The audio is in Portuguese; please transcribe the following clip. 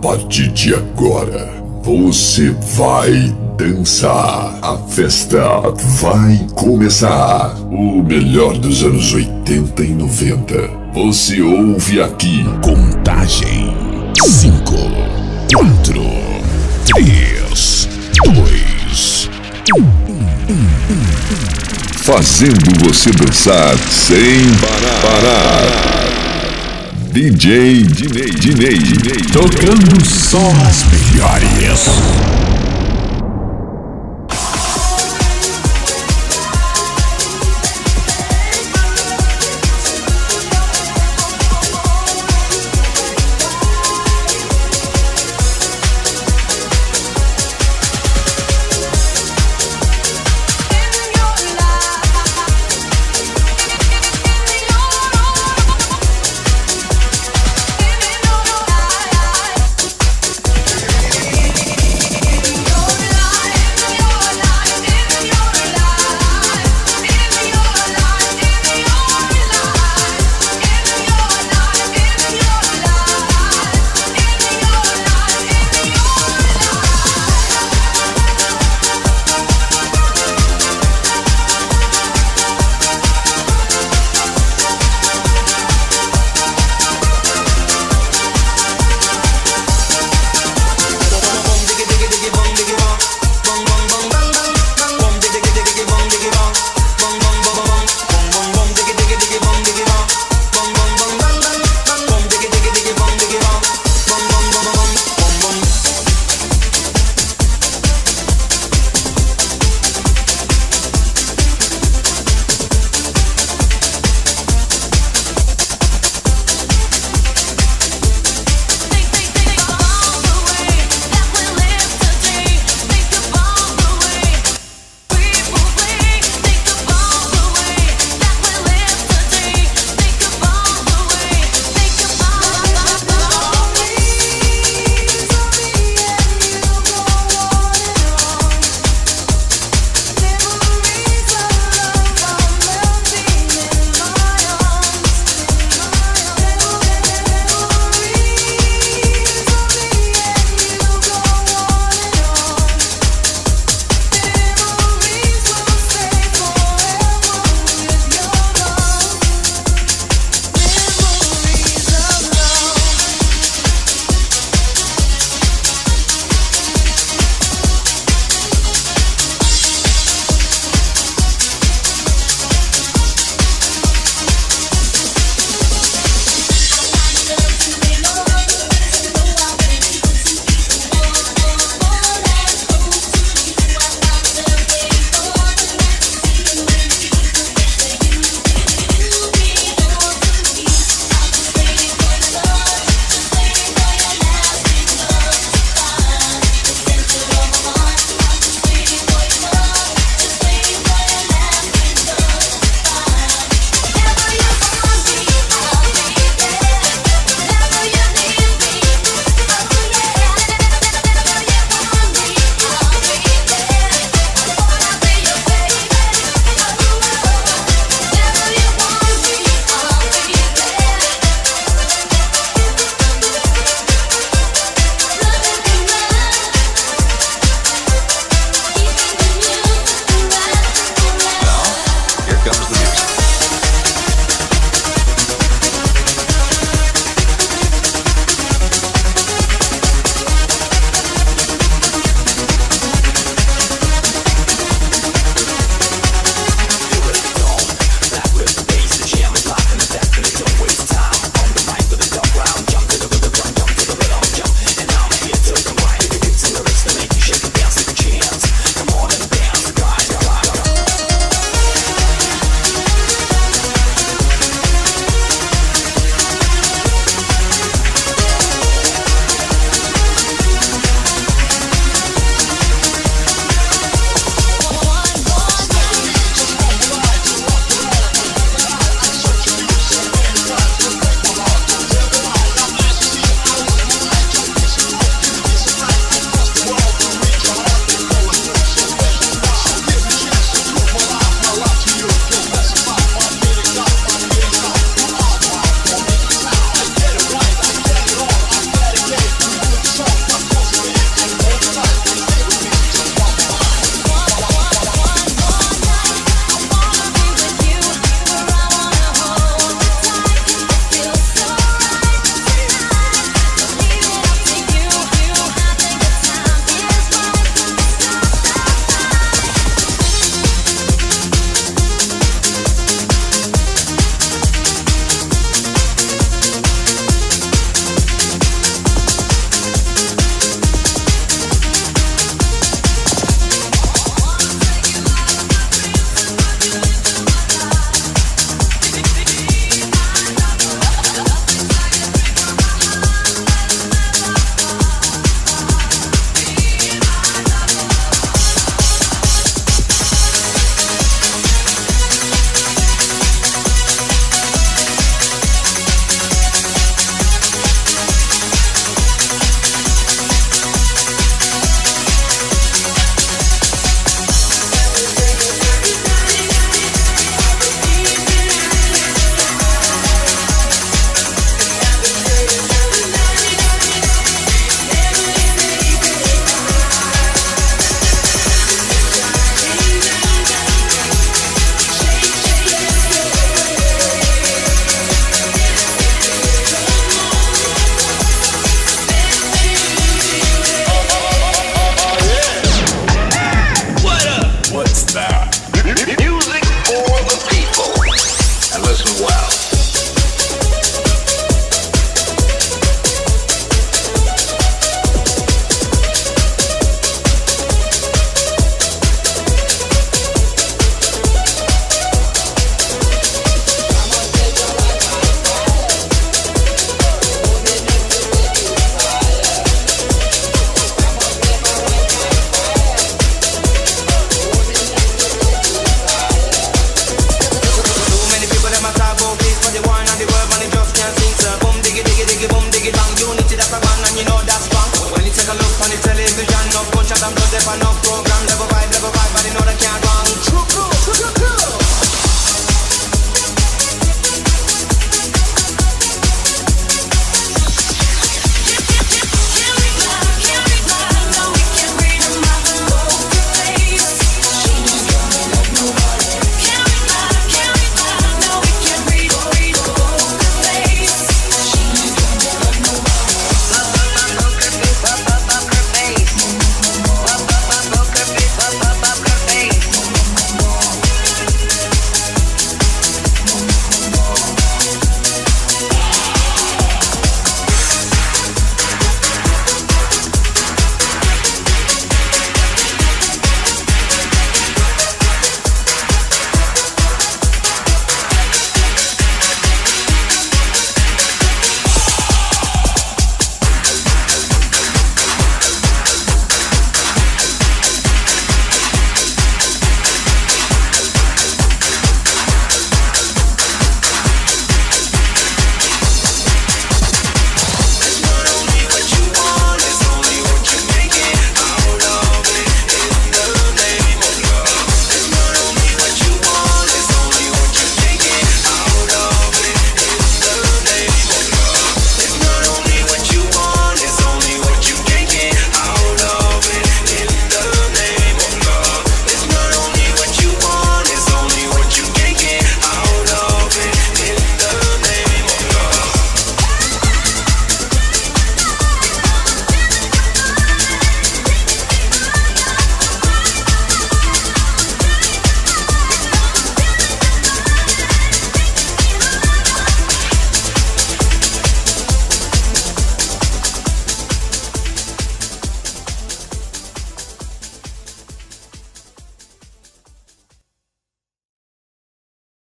partir de agora, você vai dançar. A festa vai começar. O melhor dos anos 80 e 90. Você ouve aqui. Contagem: 5, 4, 3, 2, Fazendo você dançar sem parar. DJ Dinei, Dinei, Dinei. Tocando só as melhores.